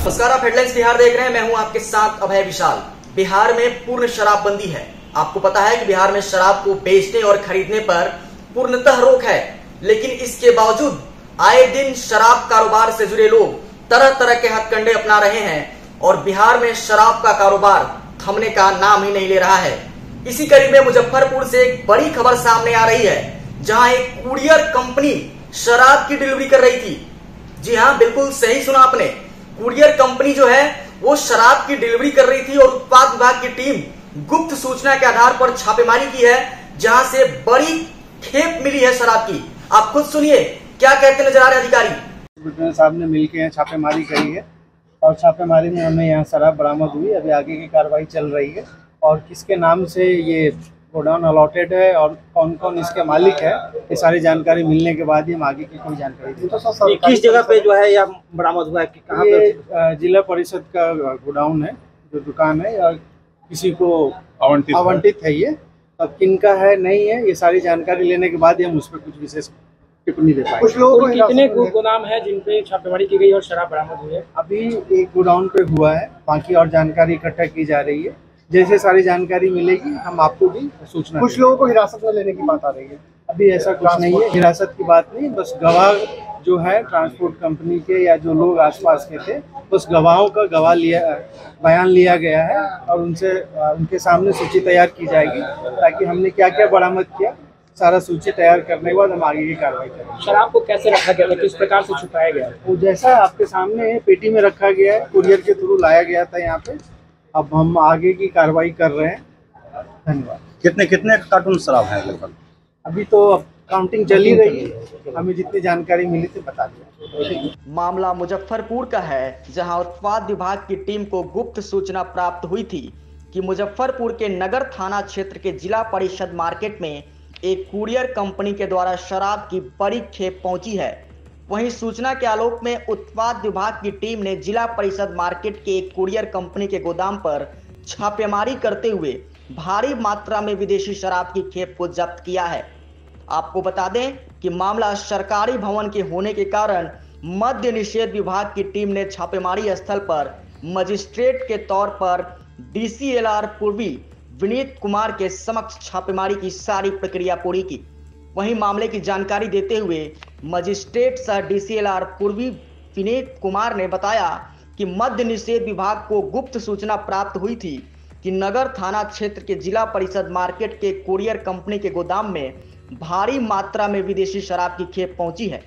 नमस्कार, आप हेडलाइंस बिहार देख रहे हैं। मैं हूँ आपके साथ अभय विशाल। बिहार में पूर्ण शराबबंदी है। आपको पता है कि बिहार में शराब को बेचने और खरीदने पर पूर्णतः रोक है। लेकिन इसके बावजूद आए दिन शराब कारोबार से जुड़े लोग तरह तरह के हथकंडे अपना रहे हैं और बिहार में शराब का कारोबार थमने का नाम ही नहीं ले रहा है। इसी कड़ी में मुजफ्फरपुर से एक बड़ी खबर सामने आ रही है, जहाँ एक कुरियर कंपनी शराब की डिलीवरी कर रही थी। जी हाँ बिल्कुल सही सुना आपने। कुरियर कंपनी जो है, वो शराब की डिलीवरी कर रही थी और उत्पाद विभाग की टीम गुप्त सूचना के आधार पर छापेमारी की है, जहाँ से बड़ी खेप मिली है शराब की। आप खुद सुनिए, क्या कहते नज़र आ रहे अधिकारी? साहब ने यहाँ छापेमारी करी है, और छापेमारी में हमें यहाँ शराब बरामद हुई, अभी आगे की कार्रवाई चल रही है, और किसके नाम से ये गोडाउन अलॉटेड है और कौन कौन इसके मालिक है ये सारी जानकारी मिलने के बाद ही हम आगे की कोई जानकारी ये किस जगह पे जो है यह बरामद हुआ है कि कहाँ पे? जिला परिषद का गोडाउन है जो दुकान है और किसी को आवंटित है। आवंटित है ये। अब किन का है नहीं है ये सारी जानकारी लेने के बाद ही हम उस पर कुछ विशेष टिप्पणी दे पाएँगे। कुल कितने गो- गोदाम है जिन पे छापेमारी की गई और शराब बरामद हुई है? अभी एक गोडाउन पे हुआ है बाकी और जानकारी इकट्ठा की जा रही है। जैसे सारी जानकारी मिलेगी हम आपको भी सूचना कुछ लोगों को हिरासत में लेने की बात आ रही है? अभी ऐसा कुछ नहीं है हिरासत की बात नहीं बस गवाह जो है ट्रांसपोर्ट कंपनी के या जो लोग आसपास के थे बस गवाहों का गवाह लिया बयान लिया गया है और उनसे उनके सामने सूची तैयार की जाएगी ताकि हमने क्या क्या बरामद किया सारा सूची तैयार करने के बाद हम आगे की कार्रवाई करेंगे। शराब को कैसे रखा गया था? किस प्रकार से छुपाया गया? वो जैसा आपके सामने पेटी में रखा गया है कुरियर के थ्रू लाया गया था यहाँ पे। अब हम आगे की कार्रवाई कर रहे हैं। धन्यवाद। कितने कितने कार्टून शराब है लगभग? अभी तो काउंटिंग चल ही रही है। हमें जितनी जानकारी मिली थी बता दिया। मामला मुजफ्फरपुर का है जहाँ उत्पाद विभाग की टीम को गुप्त सूचना प्राप्त हुई थी कि मुजफ्फरपुर के नगर थाना क्षेत्र के जिला परिषद मार्केट में एक कुरियर कंपनी के द्वारा शराब की बड़ी खेप पहुँची है। वहीं सूचना के आलोक में उत्पाद विभाग की टीम ने जिला परिषद मार्केट के एक कुरियर कंपनी के गोदाम पर छापेमारी करते हुए भारी मात्रा में विदेशी शराब की खेप को जब्त किया है। आपको बता दें कि मामला सरकारी भवन के होने के कारण मद्य निषेध विभाग की टीम ने छापेमारी स्थल पर मजिस्ट्रेट के तौर पर डीसीएलआर पूर्वी विनीत कुमार के समक्ष छापेमारी की सारी प्रक्रिया पूरी की। वहीं मामले की जानकारी देते हुए मजिस्ट्रेट सह डीसीएलआर पूर्वी विनीत कुमार ने बताया कि मध्य निषेध विभाग को गुप्त सूचना प्राप्त हुई थी कि नगर थाना क्षेत्र के जिला परिषद मार्केट के कुरियर कंपनी के गोदाम में भारी मात्रा में विदेशी शराब की खेप पहुँची है।